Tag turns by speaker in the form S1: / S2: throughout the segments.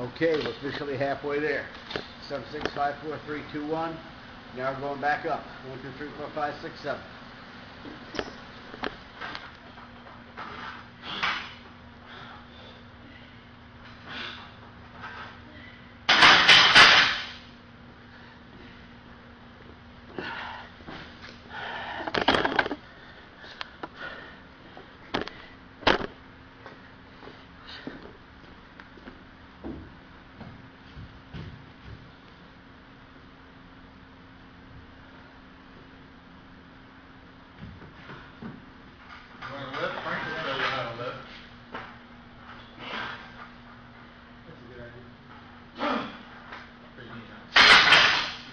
S1: Okay, we're officially halfway there. Seven, six, five, four, three, two, one. Now we're going back up.
S2: 1,
S3: 2, 3, 4, 5,
S2: 6, 7.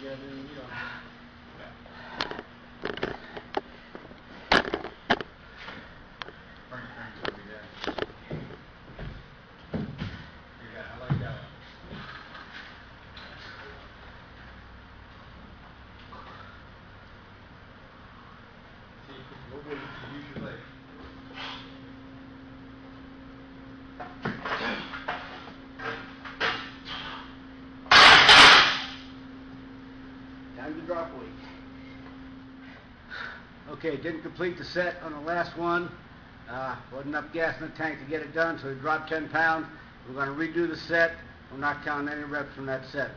S2: Huh?
S1: Drop weight. Okay, didn't complete the set on the last one. Uh, wasn't enough gas in the tank to get it done, so we dropped 10 pounds. We're going to redo the set. We're not counting any reps from that set.